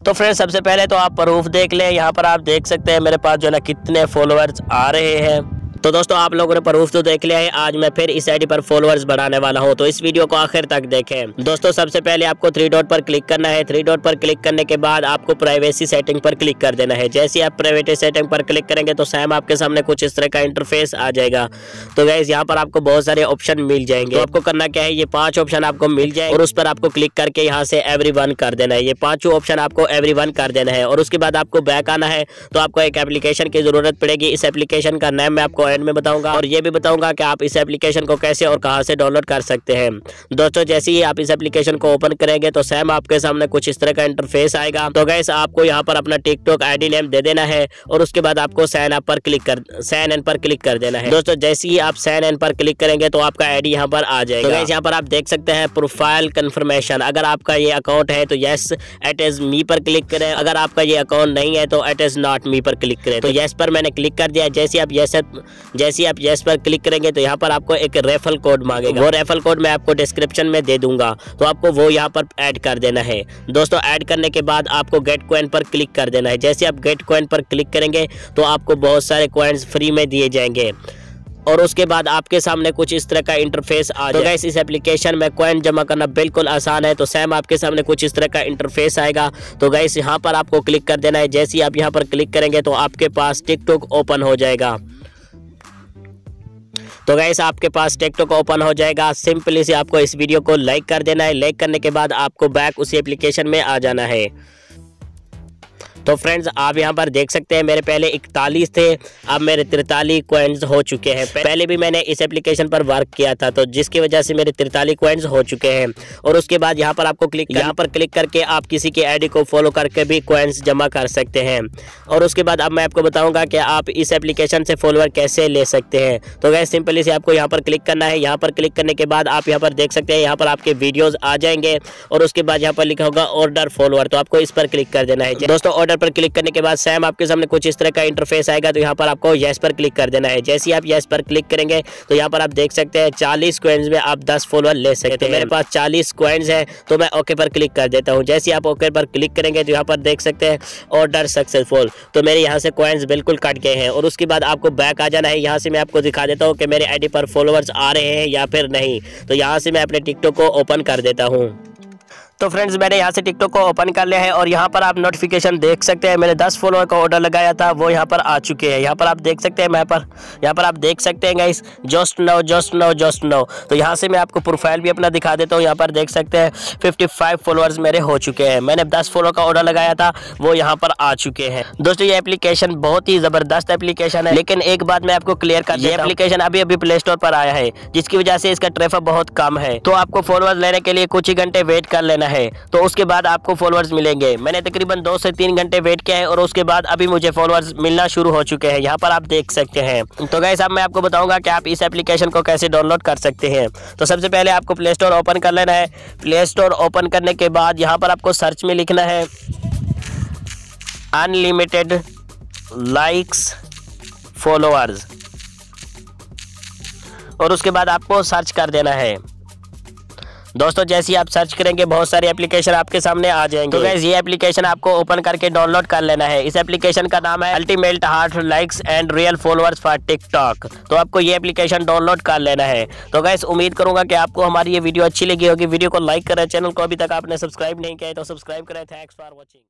तो फ्रेंड सबसे पहले तो आप प्रूफ देख लें। यहाँ पर आप देख सकते हैं मेरे पास जो है ना कितने फॉलोअर्स आ रहे हैं। तो दोस्तों, आप लोगों ने प्रूफ तो देख लिया है। आज मैं फिर इस आईडी पर फॉलोअर्स बढ़ाने वाला हूँ तो इस वीडियो को आखिर तक देखें। दोस्तों, सबसे पहले आपको थ्री डॉट पर क्लिक करना है। थ्री डॉट पर क्लिक करने के बाद आपको प्राइवेसी सेटिंग पर क्लिक कर देना है। जैसे आप प्राइवेसी सेटिंग पर क्लिक करेंगे तो सैम आपके सामने कुछ इस तरह का इंटरफेस आ जाएगा। तो गैस यहाँ पर आपको बहुत सारे ऑप्शन मिल जाएँगे। तो आपको करना क्या है, ये पाँच ऑप्शन आपको मिल जाए और उस पर आपको क्लिक करके यहाँ से एवरी कर देना है। ये पाँचों ऑप्शन आपको एवरी कर देना है और उसके बाद आपको बैक आना है। तो आपको एक एप्लीकेशन की ज़रूरत पड़ेगी। इस एप्लीकेशन का नाम मैं आपको एंड में बताऊँगा और ये भी बताऊँगा कि आप इस एप्लीकेशन को कैसे और कहाँ से डाउनलोड कर सकते हैं। दोस्तों, जैसे ही आप इस एप्लीकेशन को ओपन करेंगे तो सैम आपके सामने कुछ इस तरह का इंटरफेस आएगा। तो गैस आपको यहाँ पर अपना टिकटॉक आईडी नेम दे देना है और उसके बाद आपको सैन अप पर क्लिक कर सैन एन पर क्लिक कर देना है। दोस्तों, जैसे ही आप सैन एन पर क्लिक करेंगे तो आपका आईडी यहाँ पर आ जाएगा। तो यहाँ पर आप देख सकते हैं प्रोफ़ाइल कन्फर्मेशन अगर आपका ये अकाउंट है तो यस एट एज मी पर क्लिक करें। अगर आपका ये अकाउंट नहीं है तो एट एज नॉट मी पर क्लिक करें। तो यस पर मैंने क्लिक कर दिया। जैसे आप यस जैसे आप यस पर क्लिक करेंगे तो यहाँ पर आपको एक रेफल कोड मांगेगा। वो रेफल कोड मैं आपको डिस्क्रिप्शन में दे दूँगा तो आपको वो यहाँ पर ऐड कर देना है। दोस्तों, ऐड करने के बाद आपको गेट कोइन पर क्लिक कर देना है। जैसे आप गेट कोइन पर क्लिक करेंगे तो आपको बहुत सारे कोइंस फ्री में दिए जाएँगे। और उसके बाद आपके सामने कुछ इस तरह का इंटरफेस आ तो गैस इस एप्लीकेशन में कॉइन जमा करना बिल्कुल आसान है। तो सैम आपके सामने कुछ इस तरह का इंटरफेस आएगा। तो गैस यहाँ पर आपको क्लिक कर देना है। जैसे ही आप यहाँ पर क्लिक करेंगे तो आपके पास टिकटॉक ओपन हो जाएगा। तो गैस आपके पास टेकटॉक ओपन हो जाएगा। सिंपली से आपको इस वीडियो को लाइक कर देना है। लाइक करने के बाद आपको बैक उसी एप्लीकेशन में आ जाना है। तो फ्रेंड्स, आप यहाँ पर देख सकते हैं, मेरे पहले इकतालीस थे, अब मेरे तिरतालीस कोइंस हो चुके हैं। पहले भी मैंने इस एप्लीकेशन पर वर्क किया था तो जिसकी वजह से मेरे तिरतालीस कोइंस हो चुके हैं। और उसके बाद यहाँ पर आपको क्लिक यहाँ पर क्लिक करके आप किसी के आईडी को फॉलो करके भी कोइंस जमा कर सकते हैं। और उसके बाद अब मैं आपको बताऊँगा कि आप इस एप्लीकेशन से फॉलोअर कैसे ले सकते हैं। तो गैस सिंपली से आपको यहाँ पर क्लिक करना है। यहाँ पर क्लिक करने के बाद आप यहाँ पर देख सकते हैं, यहाँ पर आपके वीडियोज़ आ जाएँगे। और उसके बाद यहाँ पर लिखा होगा ऑर्डर फॉलोअर तो आपको इस पर क्लिक कर देना है। दोस्तों ऑर्डर पर क्लिक करने के बाद सैम आपके सामने कुछ इस तरह का इंटरफेस आएगा तो यहाँ पर आपको येस पर क्लिक कर देना है। जैसे ही आप येस पर क्लिक करेंगे तो यहाँ पर आप देख सकते हैं चालीस क्वेंस में आप दस फॉलोअर ले सकते हैं। मेरे पास चालीस क्वेंस है तो मैं ओके पर क्लिक कर देता हूँ। जैसे आप ओके पर क्लिक करेंगे तो यहाँ पर देख सकते हैं ऑर्डर सक्सेसफुल तो मेरे यहाँ से क्वेंस बिल्कुल कट गए हैं और उसके बाद आपको बैक आ जाना है। यहाँ से मैं आपको दिखा देता हूँ कि मेरे आईडी पर फॉलोअर्स आ रहे हैं या फिर नहीं। तो यहाँ से मैं अपने टिकटॉक को ओपन कर देता हूँ। तो फ्रेंड्स मैंने यहाँ से टिकटॉक को ओपन कर लिया है और यहाँ पर आप नोटिफिकेशन देख सकते हैं। मैंने 10 फॉलोअर का ऑर्डर लगाया था वो यहाँ पर आ चुके हैं। यहाँ पर आप देख सकते हैं मैं पर यहाँ पर आप देख सकते हैं guys just no just no just no तो यहाँ से मैं आपको प्रोफ़ाइल भी अपना दिखा देता हूँ यहाँ पर देख सकते हैं फिफ्टी फॉलोअर्स मेरे हो चुके हैं। मैंने दस फॉलो का ऑर्डर लगाया था वो यहाँ पर आ चुके हैं। दोस्तों ये एप्लीकेशन बहुत ही ज़बरदस्त एप्लीकेशन है लेकिन एक बात मैं आपको क्लियर कर ये एप्लीकेशन अभी अभी प्ले स्टोर पर आया है जिसकी वजह से इसका ट्रेफर बहुत कम है। तो आपको फॉलोअर्स लेने के लिए कुछ ही घंटे वेट कर लेना है तो उसके बाद आपको फॉलोअर्स मिलेंगे। मैंने तकरीबन दो से तीन घंटे वेट किया है और उसके बाद अभी मुझे फॉलोअर्स मिलना शुरू हो चुके हैं। यहाँ पर आप देख सकते हैं। तो गैस अब मैं आपको बताऊँगा कि आप इस एप्लीकेशन को कैसे डाउनलोड कर सकते हैं। तो सबसे पहले आपको प्ले स्टोर ओपन कर लेना है। प्ले स्टोर ओपन करने के बाद यहाँ पर आपको सर्च में लिखना है। अनलिमिटेड लाइक्स फॉलोअर्स और उसके बाद आपको सर्च कर देना है। दोस्तों, जैसे ही आप सर्च करेंगे, बहुत सारे एप्लीकेशन आपके सामने आ जाएँगे। तो ये एप्लीकेशन आपको ओपन करके डाउनलोड कर लेना है। इस एप्लीकेशन का नाम है ultimate heart likes and real followers for TikTok तो आपको ये एप्लीकेशन डाउनलोड कर लेना है। तो गैस उम्मीद करूँगा कि आपको हमारी ये वीडियो अच्छी लगी होगी। वीडियो को लाइक करें चैनल को अभी तक आपने सब्सक्राइब नहीं किया है तो सब्सक्राइब करें। Thanks for watching